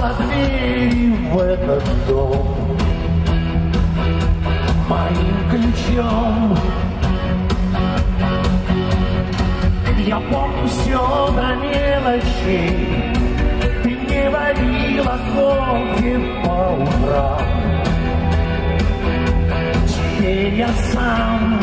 Стала дверь в этот дом. Моим ключом Я помню все до мелочи. Ты мне варила кофе по утрам. Теперь я сам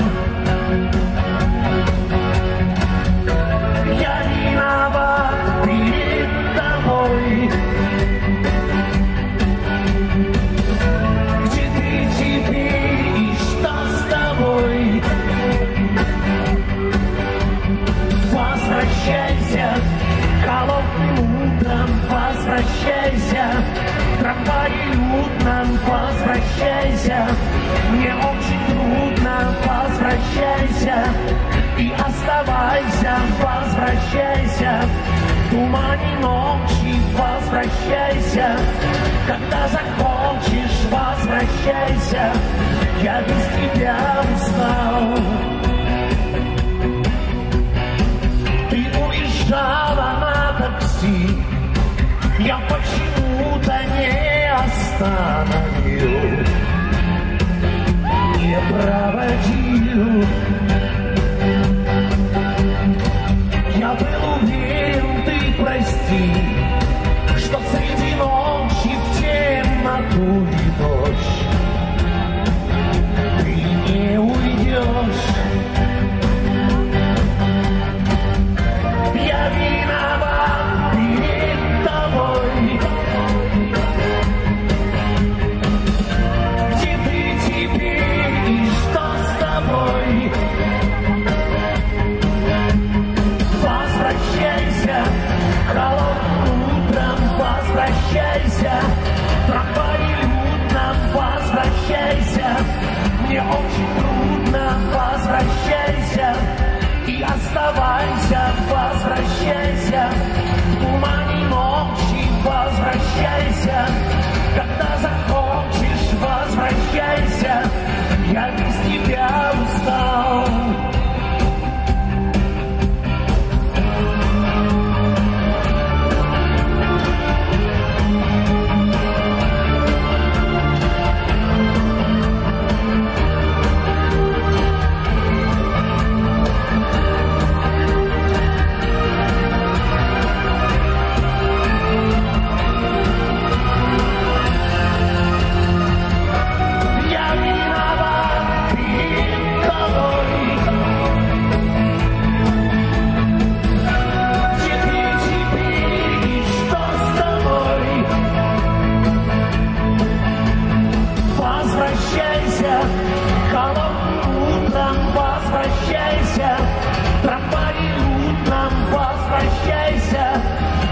возвращайся и оставайся, возвращайся. В тумане ночи возвращайся, когда захочешь, возвращайся. Я без тебя устал. Ты уезжала на такси, я почему-то не остановил, не проводил. people. Мне очень Возвращайся. Холодным утром, возвращайся. Трамвае утром, возвращайся.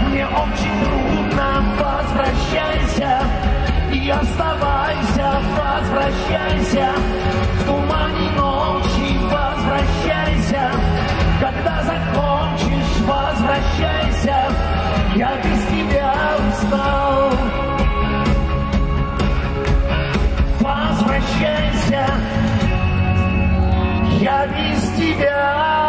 Мне очень трудно, возвращайся. И оставайся, возвращайся. В тумане ночи, возвращайся, когда закончишь, возвращайся, я без тебя я без тебя